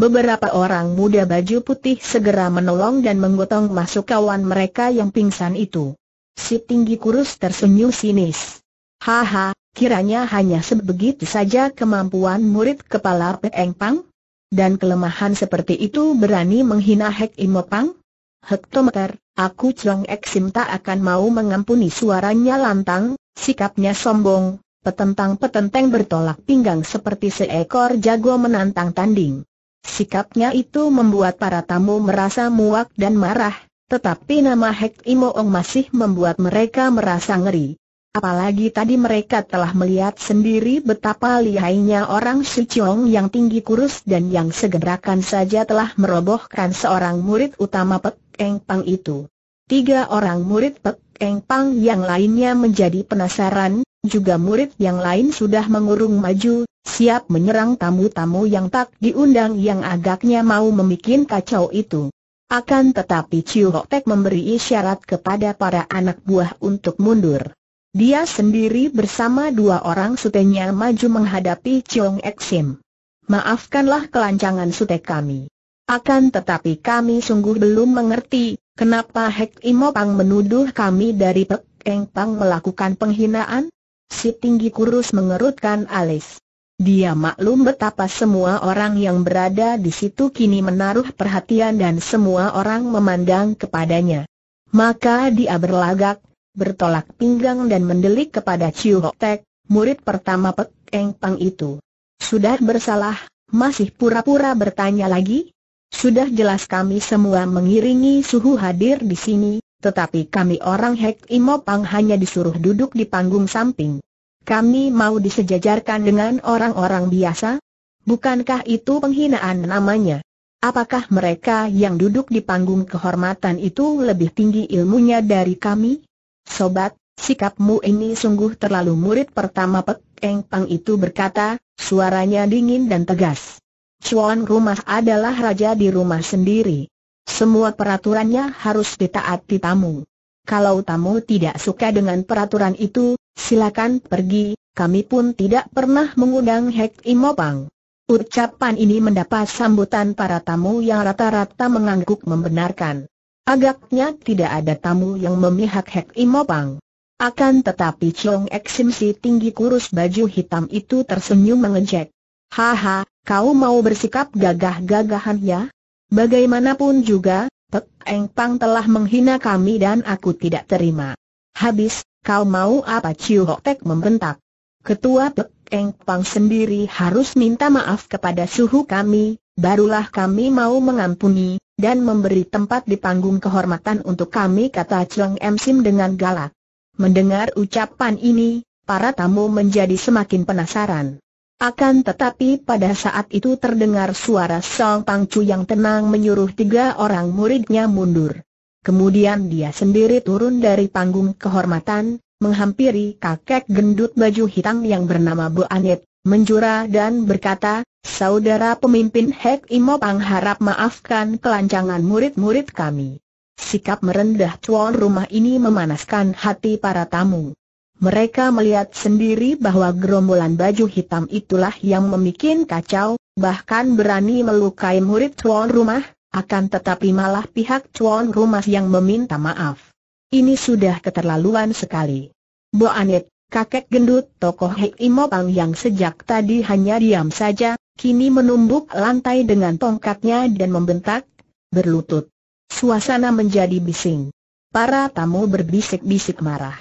Beberapa orang muda baju putih segera menolong dan menggotong masuk kawan mereka yang pingsan itu. Si tinggi kurus tersenyum sinis. Haha, kiranya hanya sebegitu saja kemampuan murid kepala Pek Eng Pang? Dan kelemahan seperti itu berani menghina Hek Imopang? Hektometer, aku Chong Eksim tak akan mau mengampuni suaranya lantang, sikapnya sombong, petentang-petenteng bertolak pinggang seperti seekor jago menantang tanding. Sikapnya itu membuat para tamu merasa muak dan marah, tetapi nama Hek Imoong masih membuat mereka merasa ngeri. Apalagi tadi mereka telah melihat sendiri betapa lihainya orang Sichong yang tinggi kurus dan yang segerakan saja telah merobohkan seorang murid utama Pek Eng Pang itu. Tiga orang murid Pek Eng Pang yang lainnya menjadi penasaran, juga murid yang lain sudah mengurung maju, siap menyerang tamu-tamu yang tak diundang yang agaknya mau membuat kacau itu. Akan tetapi Chiu Hok Tek memberi isyarat kepada para anak buah untuk mundur. Dia sendiri bersama dua orang sutenya maju menghadapi Chiong Eksim. Maafkanlah kelancangan sute kami. Akan tetapi kami sungguh belum mengerti, Kenapa Hek Imopang menuduh kami dari Pek Eng Pang melakukan penghinaan? Si tinggi kurus mengerutkan alis. Dia maklum betapa semua orang yang berada di situ kini menaruh perhatian dan semua orang memandang kepadanya. Maka dia berlagak, bertolak pinggang dan mendelik kepada Chiu Hok Tek, murid pertama Pek Eng Pang itu. Sudah bersalah, masih pura-pura bertanya lagi? Sudah jelas kami semua mengiringi suhu hadir di sini, tetapi kami orang Hek Imopang hanya disuruh duduk di panggung samping. Kami mau disejajarkan dengan orang-orang biasa? Bukankah itu penghinaan namanya? Apakah mereka yang duduk di panggung kehormatan itu lebih tinggi ilmunya dari kami? Sobat, sikapmu ini sungguh terlalu murid pertama Pek Eng Pang itu berkata, suaranya dingin dan tegas. Cuan rumah adalah raja di rumah sendiri. Semua peraturannya harus ditaati tamu. Kalau tamu tidak suka dengan peraturan itu, silakan pergi, kami pun tidak pernah mengundang Hek Imopang. Ucapan ini mendapat sambutan para tamu yang rata-rata mengangguk membenarkan. Agaknya tidak ada tamu yang memihak Hek Imopang. Akan tetapi Chong Eksim si tinggi kurus baju hitam itu tersenyum mengejek. Haha, kau mau bersikap gagah-gagahan ya? Bagaimanapun juga, Pek Eng Pang telah menghina kami dan aku tidak terima. Habis, kau mau apa Ciu Hok Tek membentak. Ketua Pek Eng Pang sendiri harus minta maaf kepada suhu kami, barulah kami mau mengampuni, dan memberi tempat di panggung kehormatan untuk kami kata Chong Em Sim dengan galak. Mendengar ucapan ini, para tamu menjadi semakin penasaran. Akan tetapi pada saat itu terdengar suara Song Pangcu yang tenang menyuruh tiga orang muridnya mundur. Kemudian dia sendiri turun dari panggung kehormatan, menghampiri kakek gendut baju hitam yang bernama Bu Anet, menjura dan berkata, Saudara pemimpin Hek Imopang harap maafkan kelancangan murid-murid kami. Sikap merendah tuan rumah ini memanaskan hati para tamu. Mereka melihat sendiri bahwa gerombolan baju hitam itulah yang membuat kacau, bahkan berani melukai murid tuan rumah, akan tetapi malah pihak tuan rumah yang meminta maaf. Ini sudah keterlaluan sekali. Bo Anet, kakek gendut tokoh Hek Imopang yang sejak tadi hanya diam saja, kini menumbuk lantai dengan tongkatnya dan membentak, berlutut. Suasana menjadi bising. Para tamu berbisik-bisik marah.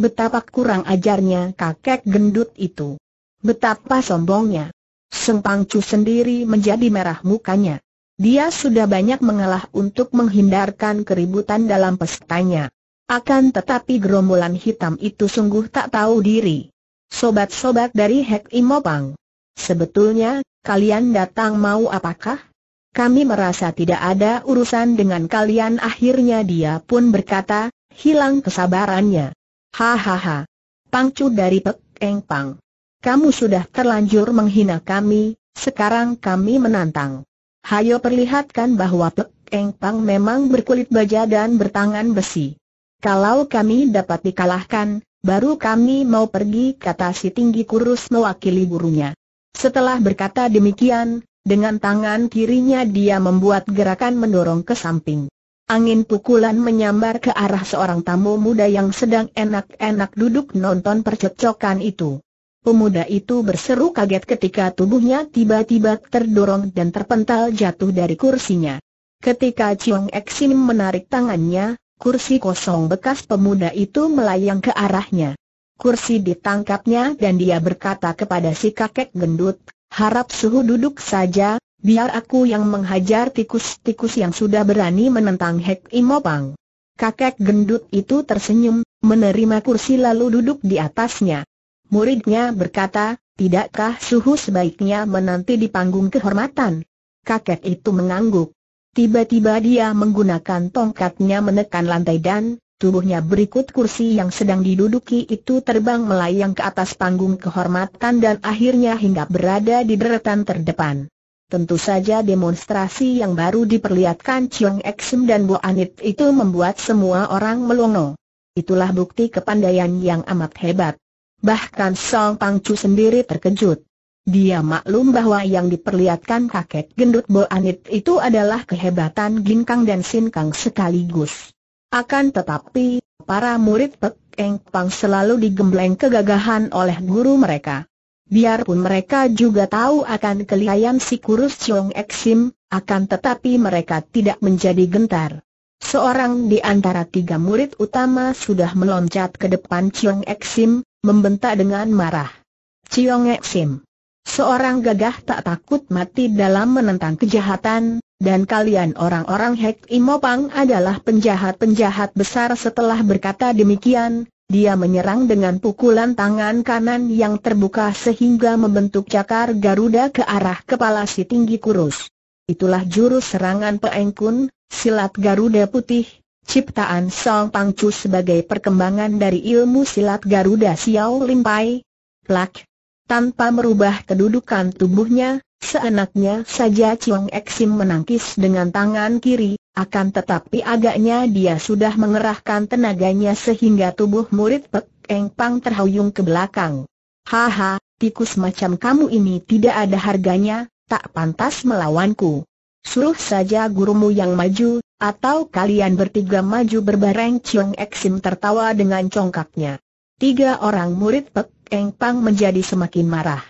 Betapa kurang ajarnya kakek gendut itu. Betapa sombongnya. Seng Pangcu sendiri menjadi merah mukanya. Dia sudah banyak mengalah untuk menghindarkan keributan dalam pestanya. Akan tetapi gerombolan hitam itu sungguh tak tahu diri. Sobat-sobat dari Hek Imopang. Sebetulnya, kalian datang mau apakah? Kami merasa tidak ada urusan dengan kalian akhirnya dia pun berkata, hilang kesabarannya. Hahaha. Pangcu dari Pek Eng Pang. Kamu sudah terlanjur menghina kami, sekarang kami menantang. Hayo perlihatkan bahwa Pek Eng Pang memang berkulit baja dan bertangan besi. Kalau kami dapat dikalahkan, baru kami mau pergi kata si tinggi kurus mewakili gurunya. Setelah berkata demikian, dengan tangan kirinya dia membuat gerakan mendorong ke samping. Angin pukulan menyambar ke arah seorang tamu muda yang sedang enak-enak duduk nonton percekcokan itu. Pemuda itu berseru kaget ketika tubuhnya tiba-tiba terdorong dan terpental jatuh dari kursinya. Ketika Chiong Eksim menarik tangannya, kursi kosong bekas pemuda itu melayang ke arahnya. Kursi ditangkapnya dan dia berkata kepada si kakek gendut, harap suhu duduk saja, Biar aku yang menghajar tikus-tikus yang sudah berani menentang Hek Imopang. Kakek gendut itu tersenyum, menerima kursi lalu duduk di atasnya. Muridnya berkata, tidakkah suhu sebaiknya menanti di panggung kehormatan? Kakek itu mengangguk. Tiba-tiba dia menggunakan tongkatnya menekan lantai dan, tubuhnya berikut kursi yang sedang diduduki itu terbang melayang ke atas panggung kehormatan dan akhirnya hingga berada di deretan terdepan. Tentu saja demonstrasi yang baru diperlihatkan Chiong Eksim dan Bo Anit itu membuat semua orang melongo. Itulah bukti kepandaian yang amat hebat. Bahkan Song Pangcu sendiri terkejut. Dia maklum bahwa yang diperlihatkan kakek gendut Bo Anit itu adalah kehebatan Ginkang dan Sinkang sekaligus. Akan tetapi, para murid Pek Eng Pang selalu digembleng kegagahan oleh guru mereka. Biarpun mereka juga tahu akan kelihayan si kurus Chiong Eksim, akan tetapi mereka tidak menjadi gentar. Seorang di antara tiga murid utama sudah meloncat ke depan Chiong Eksim, membentak dengan marah. Chiong Eksim, seorang gagah tak takut mati dalam menentang kejahatan, dan kalian orang-orang Hek Imopang adalah penjahat-penjahat besar setelah berkata demikian, dia menyerang dengan pukulan tangan kanan yang terbuka sehingga membentuk cakar Garuda ke arah kepala si tinggi kurus. Itulah jurus serangan Peengkun, silat Garuda putih, ciptaan Song Pangcu sebagai perkembangan dari ilmu silat Garuda Xiao Limpai. Plak. Tanpa merubah kedudukan tubuhnya, seenaknya saja Chiong Eksim menangkis dengan tangan kiri, akan tetapi agaknya dia sudah mengerahkan tenaganya sehingga tubuh murid Pek Eng Pang terhuyung ke belakang. Haha, tikus macam kamu ini tidak ada harganya, tak pantas melawanku. Suruh saja gurumu yang maju, atau kalian bertiga maju berbareng Chiong Eksim tertawa dengan congkaknya. Tiga orang murid Pek Eng Pang menjadi semakin marah.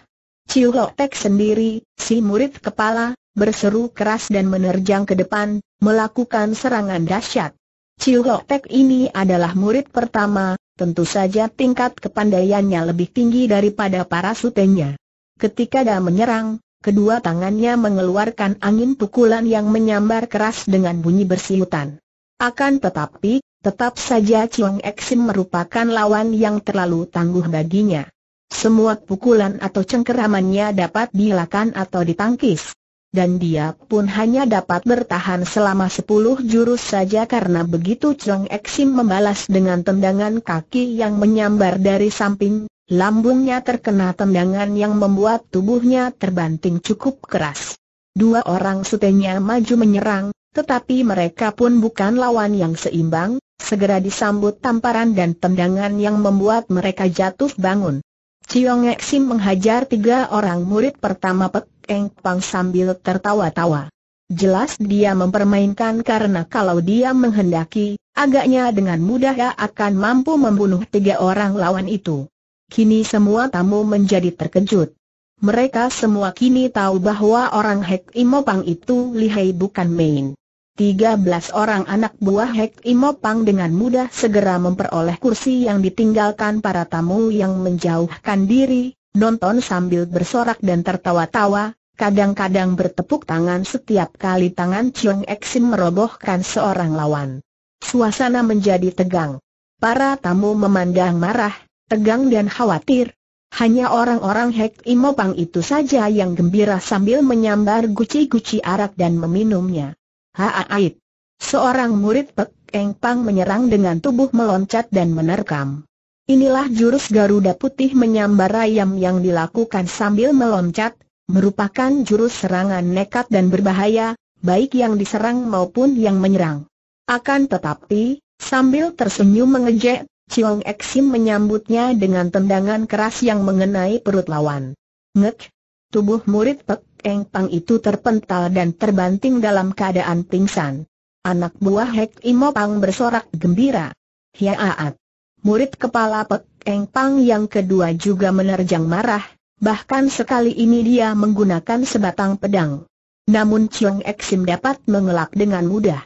Ciu Tek sendiri, si murid kepala, berseru keras dan menerjang ke depan, melakukan serangan dahsyat. Chiu Tek ini adalah murid pertama, tentu saja tingkat kepandaiannya lebih tinggi daripada para sutenya. Ketika dia menyerang, kedua tangannya mengeluarkan angin pukulan yang menyambar keras dengan bunyi bersiutan. Akan tetapi, tetap saja Chiong Eksim merupakan lawan yang terlalu tangguh baginya. Semua pukulan atau cengkeramannya dapat dilakan atau ditangkis dan dia pun hanya dapat bertahan selama sepuluh jurus saja karena begitu Chong Eksim membalas dengan tendangan kaki yang menyambar dari samping, lambungnya terkena tendangan yang membuat tubuhnya terbanting cukup keras. Dua orang sutenya maju menyerang, tetapi mereka pun bukan lawan yang seimbang, segera disambut tamparan dan tendangan yang membuat mereka jatuh bangun. Chiong Eksim menghajar tiga orang murid pertama Pek Eng Pang sambil tertawa-tawa. Jelas dia mempermainkan karena kalau dia menghendaki, agaknya dengan mudah dia akan mampu membunuh tiga orang lawan itu. Kini semua tamu menjadi terkejut. Mereka semua kini tahu bahwa orang Hek Imopang itu lihai bukan main. Tiga belas orang anak buah Hek Imopang dengan mudah segera memperoleh kursi yang ditinggalkan para tamu yang menjauhkan diri, nonton sambil bersorak dan tertawa-tawa, kadang-kadang bertepuk tangan setiap kali tangan Chiong Eksim merobohkan seorang lawan. Suasana menjadi tegang. Para tamu memandang marah, tegang dan khawatir. Hanya orang-orang Hek Imopang itu saja yang gembira sambil menyambar guci-guci arak dan meminumnya. Haaait! Seorang murid Pek Eng Pang menyerang dengan tubuh meloncat dan menerkam. Inilah jurus Garuda Putih menyambar ayam yang dilakukan sambil meloncat, merupakan jurus serangan nekat dan berbahaya, baik yang diserang maupun yang menyerang. Akan tetapi, sambil tersenyum mengejek, Chiong Eksim menyambutnya dengan tendangan keras yang mengenai perut lawan. Ngek! Tubuh murid Pek Eng Pang itu terpental dan terbanting dalam keadaan pingsan. Anak buah Hek Imo Pang bersorak gembira. Hiaat! Murid kepala Pek Eng Pang yang kedua juga menerjang marah, bahkan sekali ini dia menggunakan sebatang pedang. Namun Chiong Eksim dapat mengelak dengan mudah.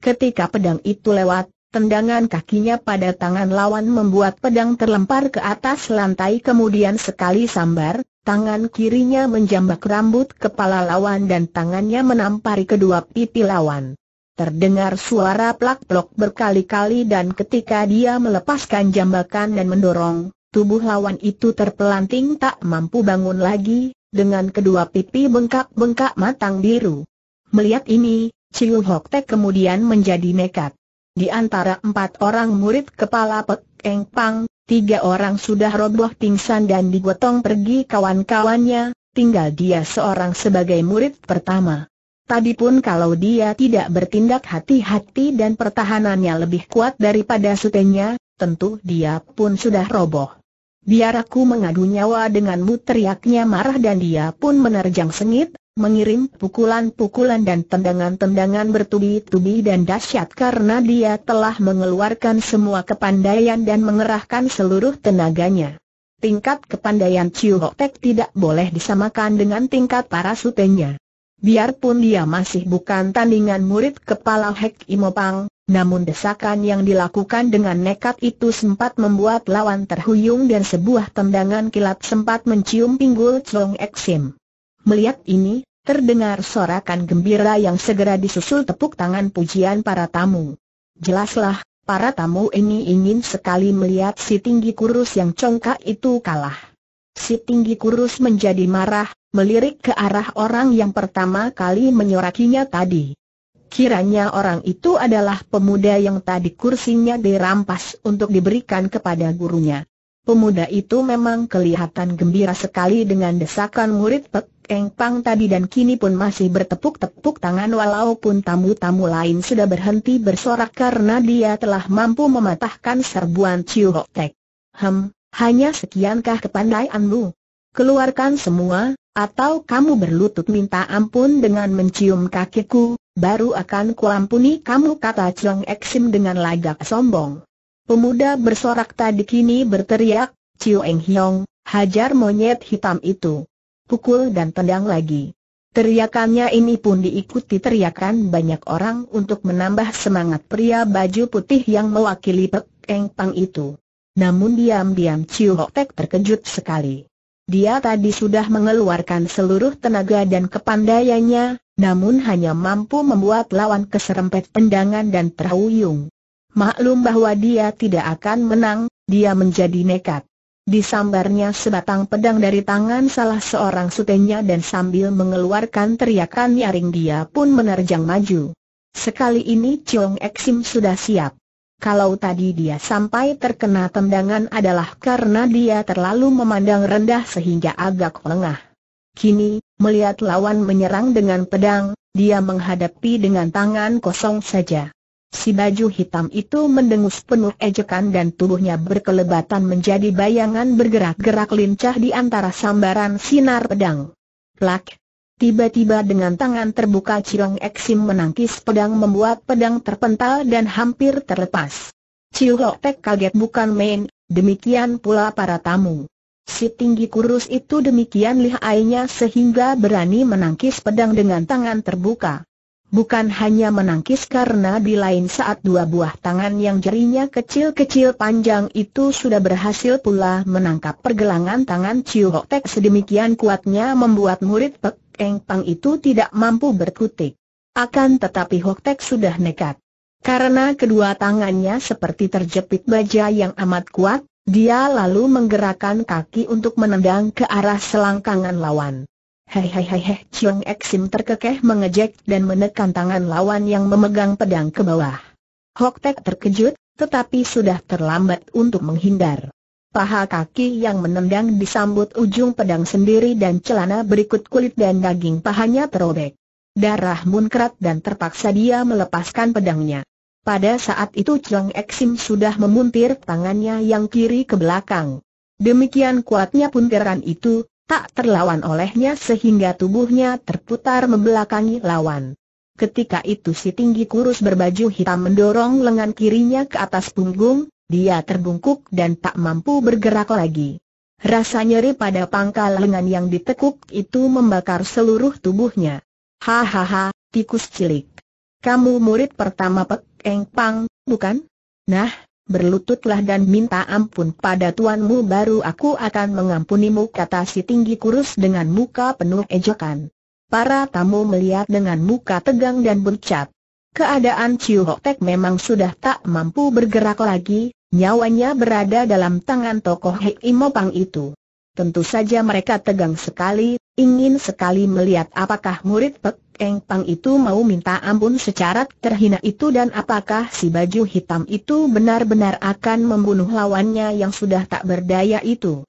Ketika pedang itu lewat, Tendangan kakinya pada tangan lawan membuat pedang terlempar ke atas lantai kemudian sekali sambar, tangan kirinya menjambak rambut kepala lawan dan tangannya menampari kedua pipi lawan. Terdengar suara plak-plok berkali-kali dan ketika dia melepaskan jambakan dan mendorong, tubuh lawan itu terpelanting tak mampu bangun lagi, dengan kedua pipi bengkak-bengkak matang biru. Melihat ini, Ciu Hok Tek kemudian menjadi nekat. Di antara empat orang murid kepala Pek Eng Pang, tiga orang sudah roboh pingsan dan digotong pergi kawan-kawannya, tinggal dia seorang sebagai murid pertama. Tadi pun kalau dia tidak bertindak hati-hati dan pertahanannya lebih kuat daripada sutenya, tentu dia pun sudah roboh. Biar aku mengadu nyawa denganmu teriaknya marah dan dia pun menerjang sengit, mengirim pukulan-pukulan dan tendangan-tendangan bertubi-tubi dan dahsyat karena dia telah mengeluarkan semua kepandaian dan mengerahkan seluruh tenaganya. Tingkat kepandaian Chiu Hok Tek tidak boleh disamakan dengan tingkat para sutenya. Biarpun dia masih bukan tandingan murid kepala Hek Imopang, namun desakan yang dilakukan dengan nekat itu sempat membuat lawan terhuyung dan sebuah tendangan kilat sempat mencium pinggul Chong Eksim. Melihat ini, terdengar sorakan gembira yang segera disusul tepuk tangan pujian para tamu. Jelaslah, para tamu ini ingin sekali melihat si tinggi kurus yang congkak itu kalah. Si tinggi kurus menjadi marah, melirik ke arah orang yang pertama kali menyorakinya tadi. Kiranya orang itu adalah pemuda yang tadi kursinya dirampas untuk diberikan kepada gurunya. Pemuda itu memang kelihatan gembira sekali dengan desakan murid Pek Eng Pang tadi dan kini pun masih bertepuk-tepuk tangan walaupun tamu-tamu lain sudah berhenti bersorak karena dia telah mampu mematahkan serbuan Chiu Hok Tek. Hem, hanya sekiankah kepandaianmu? Keluarkan semua, atau kamu berlutut minta ampun dengan mencium kakiku, baru akan kuampuni kamu kata Chong Eksim dengan lagak sombong. Pemuda bersorak tadi kini berteriak, Ciu Eng Hiong, hajar monyet hitam itu. Pukul dan tendang lagi. Teriakannya ini pun diikuti teriakan banyak orang untuk menambah semangat pria baju putih yang mewakili Pek Eng Pang itu. Namun diam-diam Ciu Hok Tek terkejut sekali. Dia tadi sudah mengeluarkan seluruh tenaga dan kepandaiannya, namun hanya mampu membuat lawan keserempet tendangan dan terhuyung. Maklum bahwa dia tidak akan menang, dia menjadi nekat. Disambarnya sebatang pedang dari tangan salah seorang sutenya dan sambil mengeluarkan teriakan nyaring dia pun menerjang maju. Sekali ini Chiong Eksim sudah siap. Kalau tadi dia sampai terkena tendangan adalah karena dia terlalu memandang rendah sehingga agak lengah. Kini, melihat lawan menyerang dengan pedang, dia menghadapi dengan tangan kosong saja. Si baju hitam itu mendengus penuh ejekan dan tubuhnya berkelebatan menjadi bayangan bergerak-gerak lincah di antara sambaran sinar pedang. Plak! Tiba-tiba dengan tangan terbuka Ciong Eksim menangkis pedang membuat pedang terpental dan hampir terlepas. Ciu Tek kaget bukan main, demikian pula para tamu. Si tinggi kurus itu demikian lihainya sehingga berani menangkis pedang dengan tangan terbuka bukan hanya menangkis karena di lain saat dua buah tangan yang jerinya kecil-kecil panjang itu sudah berhasil pula menangkap pergelangan tangan Chiu Hok Tek sedemikian kuatnya membuat murid Pek Eng Pang itu tidak mampu berkutik. Akan tetapi Hok Tek sudah nekat. Karena kedua tangannya seperti terjepit baja yang amat kuat, dia lalu menggerakkan kaki untuk menendang ke arah selangkangan lawan. Hei hei hei hei Chiong Eksim terkekeh mengejek dan menekan tangan lawan yang memegang pedang ke bawah. Hok Tek terkejut, tetapi sudah terlambat untuk menghindar. Paha kaki yang menendang disambut ujung pedang sendiri dan celana berikut kulit dan daging pahanya terobek. Darah munkrat dan terpaksa dia melepaskan pedangnya. Pada saat itu Chong Eksim sudah memuntir tangannya yang kiri ke belakang. Demikian kuatnya puntiran itu, tak terlawan olehnya sehingga tubuhnya terputar membelakangi lawan. Ketika itu si tinggi kurus berbaju hitam mendorong lengan kirinya ke atas punggung, dia terbungkuk dan tak mampu bergerak lagi. Rasa nyeri pada pangkal lengan yang ditekuk itu membakar seluruh tubuhnya. Hahaha, tikus cilik. Kamu murid pertama Pek Eng Pang, bukan? Nah, berlututlah dan minta ampun pada tuanmu baru aku akan mengampunimu kata si tinggi kurus dengan muka penuh ejekan. Para tamu melihat dengan muka tegang dan berucap. Keadaan Chiu Hok Tek memang sudah tak mampu bergerak lagi, nyawanya berada dalam tangan tokoh Hek Imopang itu. Tentu saja mereka tegang sekali, ingin sekali melihat apakah murid Pek Eng Pang itu mau minta ampun secara terhina itu dan apakah si baju hitam itu benar-benar akan membunuh lawannya yang sudah tak berdaya itu.